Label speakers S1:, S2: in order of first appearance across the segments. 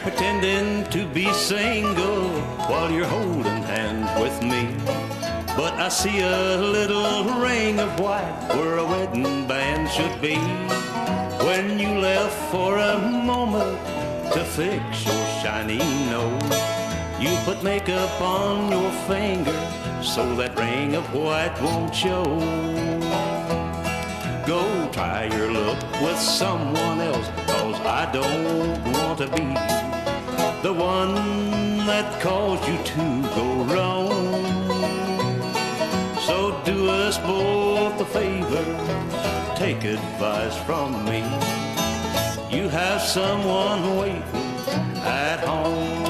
S1: Pretending to be single while you're holding hands with me. But I see a little ring of white where a wedding band should be. When you left for a moment to fix your shiny nose, you put makeup on your finger so that ring of white won't show. Go try your luck with someone else, cause I don't want to be the one that caused you to go wrong. So do us both a favor, take advice from me. You have someone waiting at home.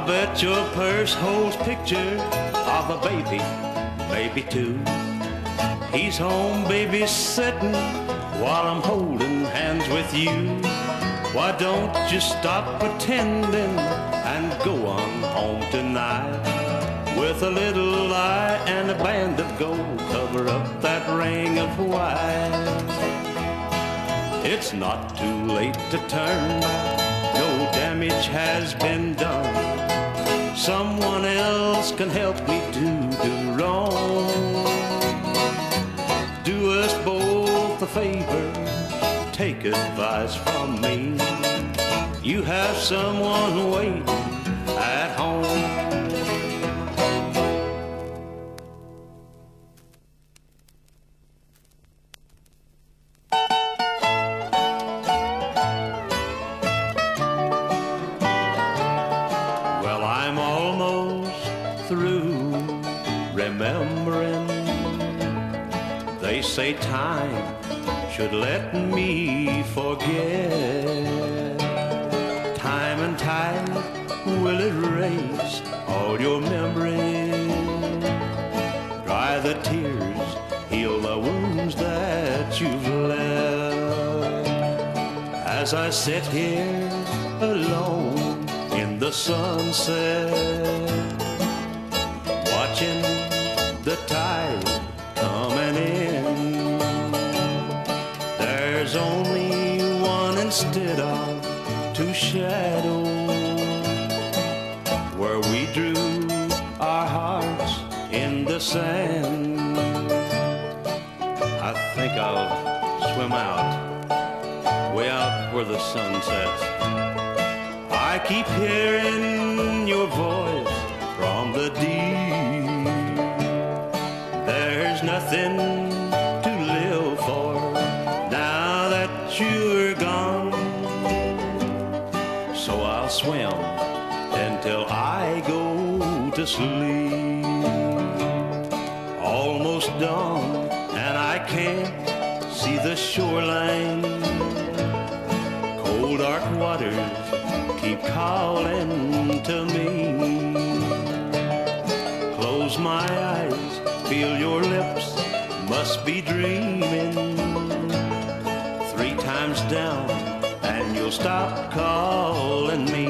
S1: I'll bet your purse holds picture of a baby, maybe two. He's home babysitting while I'm holding hands with you. Why don't you stop pretending and go on home tonight? With a little lie and a band of gold, cover up that ring of white. It's not too late to turn back. No damage has been done. Someone else can help me to do wrong. Do us both a favor. Take advice from me. You have someone waiting at home. Should let me forget. Time and tide will erase all your memories. Dry the tears, heal the wounds that you've left. As I sit here alone in the sunset, watching the tide two shadows where we drew our hearts in the sand. I think I'll swim out, way out where the sun sets. I keep hearing your voice from the deep. There's nothing calling to me. Close my eyes, feel your lips, must be dreaming. Three times down, and you'll stop calling me.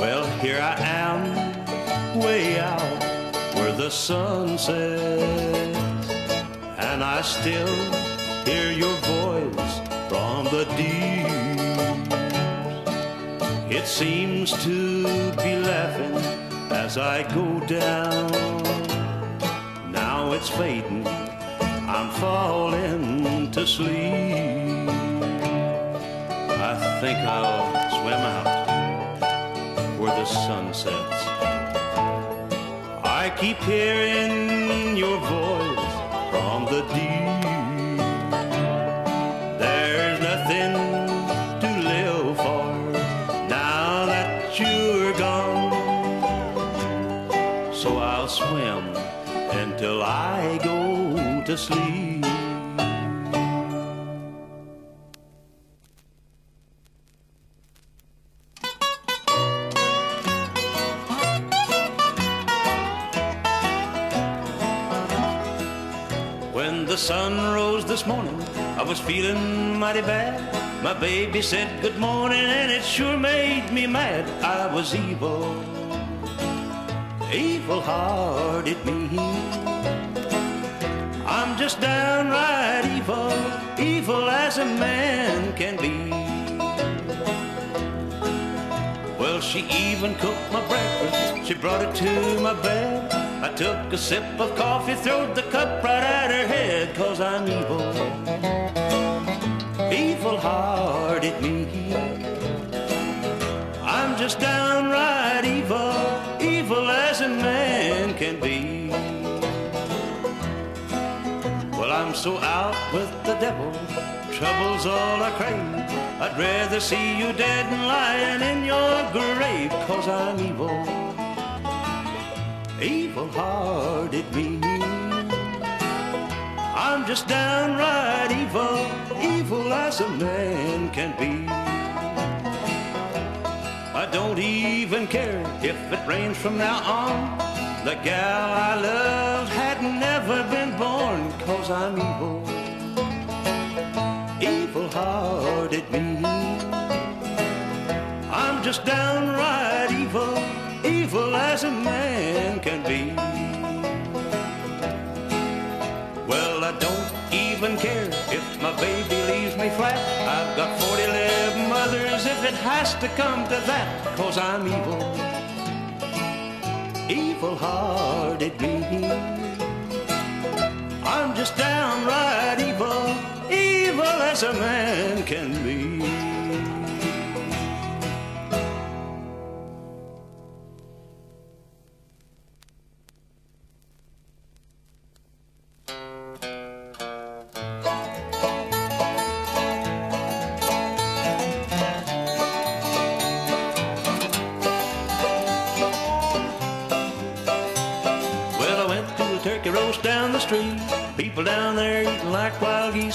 S1: Well, here I am, way out where the sun sets, and I still hear your voice from the deep. Seems to be laughing as I go down. Now it's fading, I'm falling to sleep. I think I'll swim out where the sun sets. I keep hearing your voice from the deep. to sleep. When the sun rose this morning, I was feeling mighty bad. My baby said good morning, and it sure made me mad. I was evil, evil hearted me. Just downright evil, evil as a man can be. Well, she even cooked my breakfast, she brought it to my bed. I took a sip of coffee, throwed the cup right at her head, cause I'm evil, evil hearted me. I'm just downright so out with the devil, trouble's all I crave. I'd rather see you dead and lying in your grave, cause I'm evil evil-hearted me. I'm just downright evil, evil as a man can be. I don't even care if it rains from now on. The gal I love had never been born, cause I'm evil, evil-hearted me. I'm just downright evil, evil as a man can be. Well, I don't even care if my baby leaves me flat. I've got 40 live mothers if it has to come to that, cause I'm evil, evil hearted me. I'm just downright evil, evil as a man can be.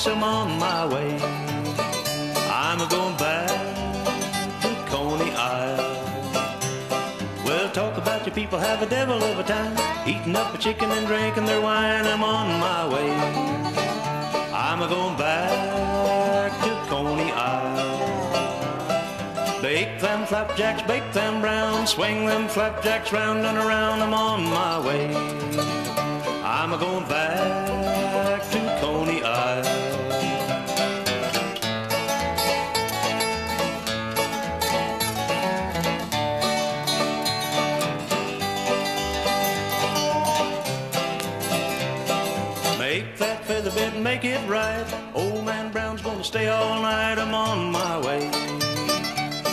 S1: I'm on my way. I'm a going back to Coney Isle. Well, talk about your people have a devil of a time. Eating up a chicken and drinking their wine. I'm on my way. I'm a going back to Coney Isle. Bake them flapjacks, bake them brown, swing them flapjacks round and around. I'm on my way. I'm a going back to Coney Isle. Make that feather bed and make it right. Old man Brown's gonna stay all night. I'm on my way.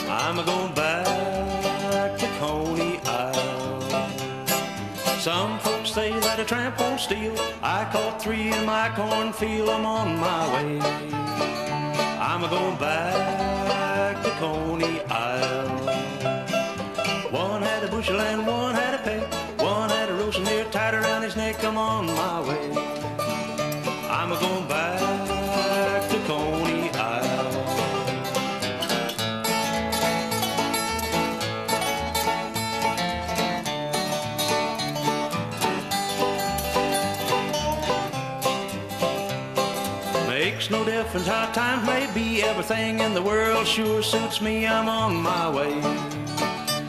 S1: I'm a going back to Coney Isle. Some folks say that a tramp won't steal. I caught three in my cornfield. I'm on my way. I'm a going back to Coney Isle. One had a bushel and one had a peck. One had a roasting near tied around his neck. I'm on my way. Makes no difference how times may be. Everything in the world sure suits me. I'm on my way.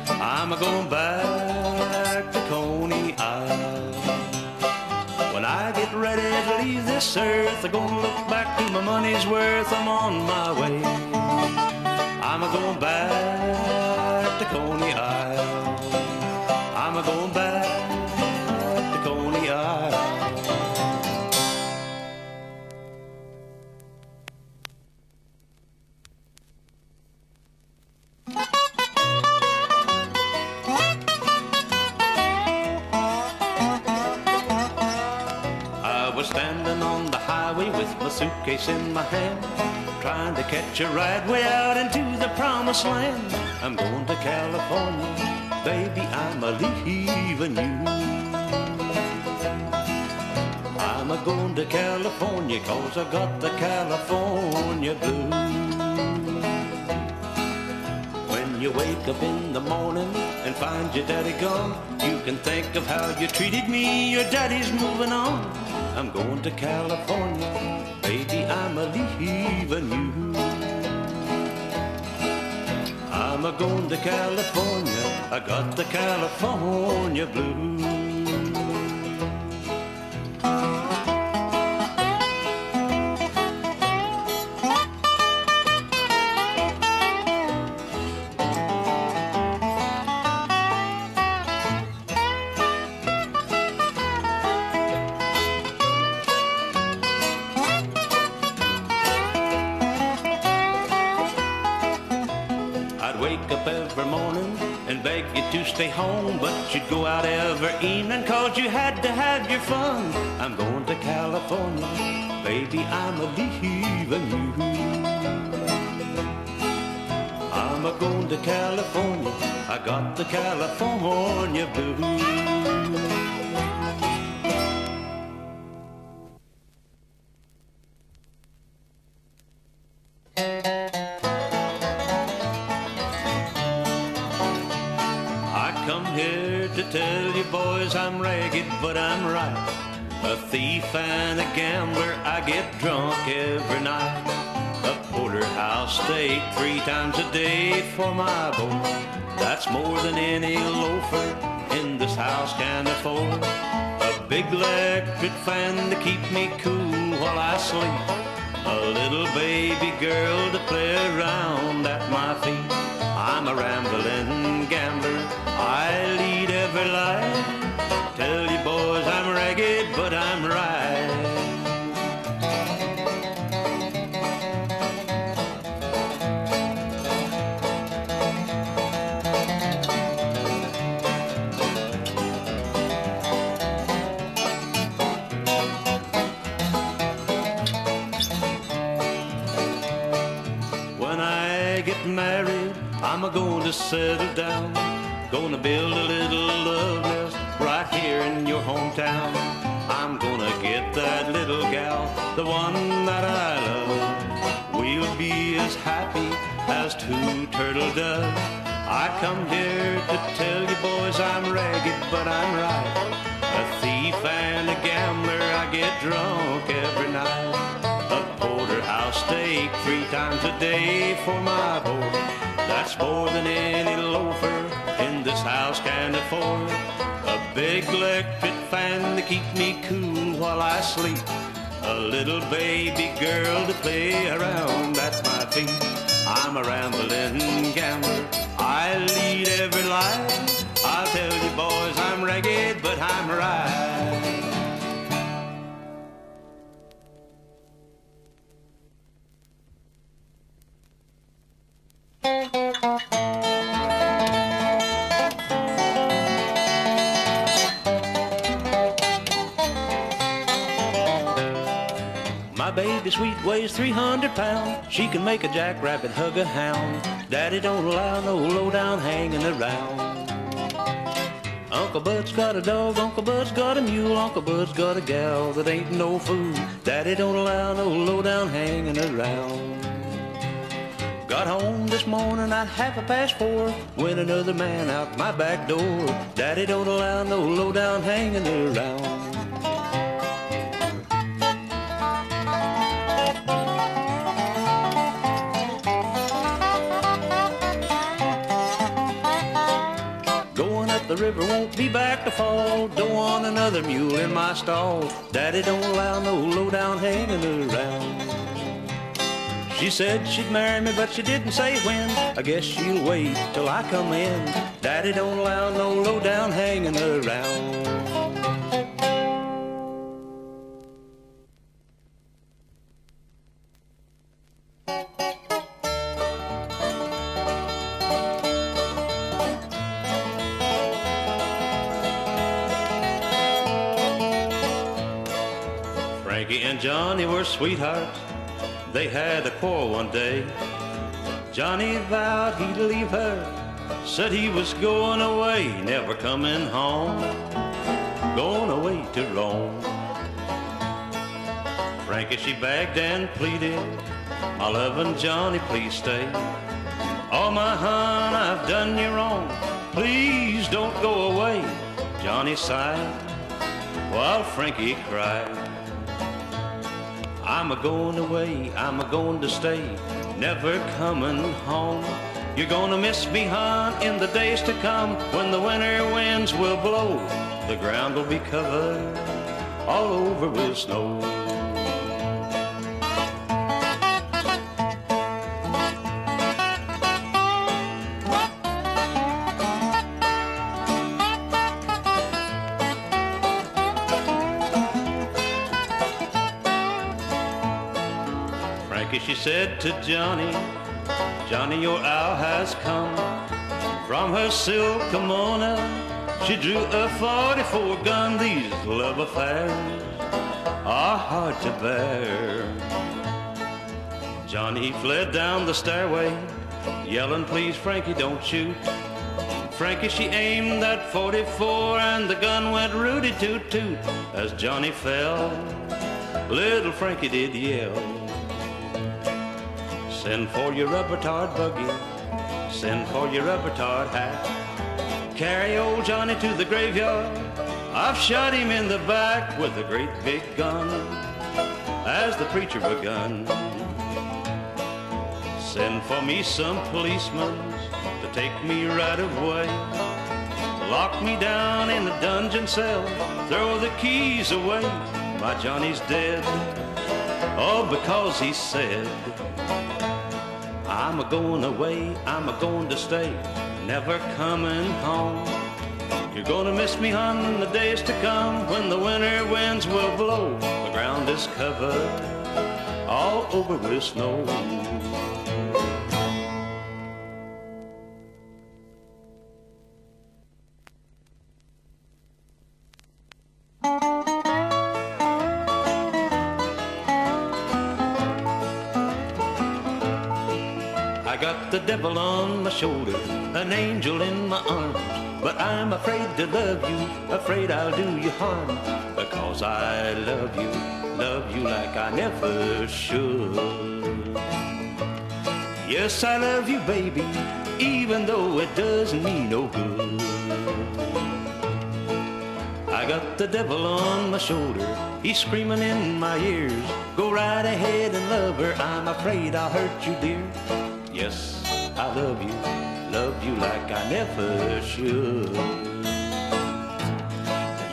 S1: I'm a going back to Coney Island. When I get ready to leave this earth, I'm gonna look back to my money's worth. I'm on my way. I'm a going back to Coney Isle. Suitcase in my hand, trying to catch a ride way out into the promised land. I'm going to California, baby, I'm a leaving you. I'm a going to California cause I got the California blues. When you wake up in the morning and find your daddy gone, you can think of how you treated me, your daddy's moving on. I'm going to California. Baby, I'm a leaving you. I'm a going to California. I got the California blues. Stay home, but you'd go out every evening cause you had to have your fun. I'm going to California, baby, I'm a leaving you. I'm a going to California, I got the California blues. I'm ragged, but I'm right. A thief and a gambler, I get drunk every night. A porterhouse steak three times a day for my boy. That's more than any loafer in this house can afford. A big electric fan to keep me cool while I sleep. A little baby girl to play around at my feet. I'm a rambling life. Tell you boys I'm ragged, but I'm right. When I get married, I'm a going to settle down, gonna build a little love nest right here in your hometown. I'm gonna get that little gal, the one that I love. We'll be as happy as two turtle doves. I come here to tell you boys I'm ragged, but I'm right. A thief and a gambler, I get drunk every night. A porterhouse steak three times a day for my boy. That's more than any loafer in this house can afford. A big electric fan to keep me cool while I sleep. A little baby girl to play around at my feet. I'm a rambling gambler. I lead every life. I'll tell you boys I'm ragged, but I'm right. baby sweet weighs 300 pounds. She can make a jackrabbit hug a hound. Daddy don't allow no low-down hanging around. Uncle Bud's got a dog, Uncle Bud's got a mule, Uncle Bud's got a gal that ain't no fool. Daddy don't allow no low-down hanging around. Got home this morning at half past four when another man out my back door. Daddy don't allow no low-down hanging around. The river won't be back to fall. Don't want another mule in my stall. Daddy don't allow no low-down hanging around. She said she'd marry me, but she didn't say when. I guess she'll wait till I come in. Daddy don't allow no low-down hanging around. Johnny were sweethearts. They had a quarrel one day. Johnny vowed he'd leave her, said he was going away, never coming home, going away to Rome. Frankie, she begged and pleaded, my loving Johnny, please stay. Oh, my hon, I've done you wrong, please don't go away. Johnny sighed while Frankie cried. I'm a going away, I'm a going to stay, never coming home. You're gonna miss me, hon, in the days to come when the winter winds will blow. The ground will be covered all over with snow. Frankie, she said to Johnny, Johnny, your owl has come. From her silk kimono, she drew a 44 gun. These love affairs are hard to bear. Johnny fled down the stairway, yelling, please, Frankie, don't shoot. Frankie, she aimed that 44 and the gun went rooty toot toot. As Johnny fell, little Frankie did yell. Send for your rubber tarred buggy, send for your rubber tarred hat. Carry old Johnny to the graveyard. I've shot him in the back with a great big gun as the preacher begun. Send for me some policemen to take me right away. Lock me down in a dungeon cell, throw the keys away. My Johnny's dead, all because he said, I'm a going away, I'm a going to stay, never coming home. You're gonna miss me, hon, in the days to come when the winter winds will blow. The ground is covered all over with snow. Shoulder, an angel in my arms. But I'm afraid to love you, afraid I'll do you harm. Because I love you, love you like I never should. Yes, I love you, baby, even though it does me no good. I got the devil on my shoulder, he's screaming in my ears. Go right ahead and love her, I'm afraid I'll hurt you, dear. Yes, I love you, love you like I never should.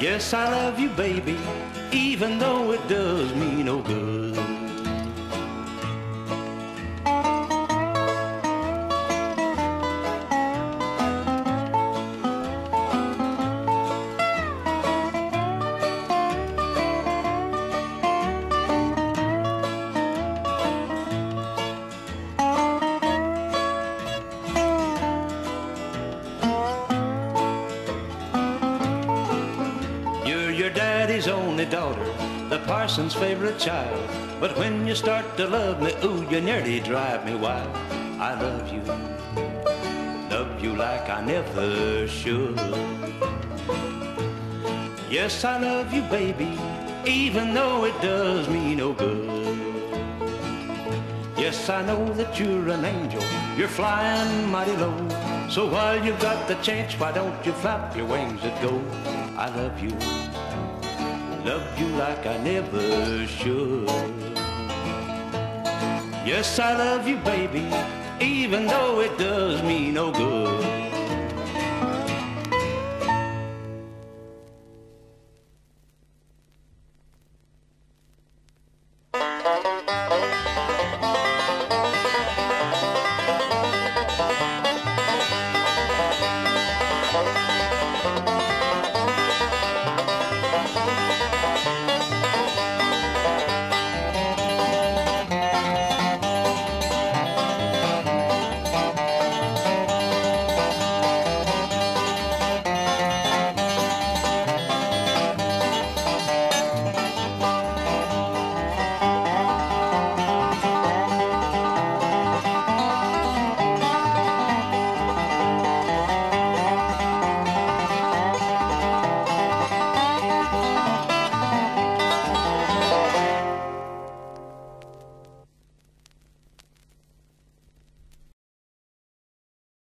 S1: Yes, I love you, baby, even though it does me no good. Parson's favorite child. But when you start to love me, ooh, you nearly drive me wild. I love you, love you like I never should. Yes, I love you, baby, even though it does me no good. Yes, I know that you're an angel, you're flying mighty low. So while you've got the chance, why don't you flap your wings and go? I love you, love you like I never should. Yes, I love you, baby, even though it does me no good.